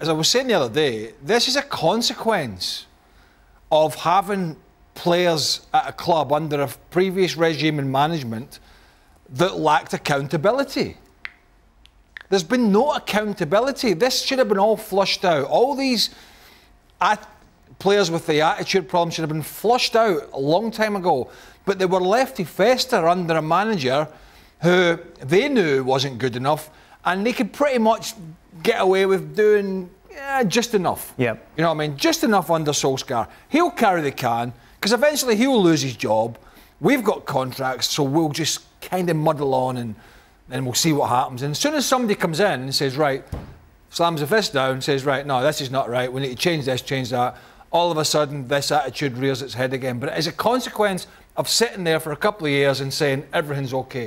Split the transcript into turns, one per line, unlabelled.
as I was saying the other day, this is a consequence of having players at a club under a previous regime and management that lacked accountability. There's been no accountability. This should have been all flushed out. All these players with the attitude problem should have been flushed out a long time ago. But they were left to fester under a manager who they knew wasn't good enough, and they could pretty much get away with doing just enough.
Yeah.
You know what I mean? Just enough under Solskjaer. He'll carry the can because eventually he'll lose his job. We've got contracts, so we'll just kind of muddle on and then we'll see what happens. And as soon as somebody comes in and says, right, slams the fist down, says, right, no, this is not right. We need to change this, change that. All of a sudden, this attitude rears its head again. But it is a consequence of sitting there for a couple of years and saying everything's okay.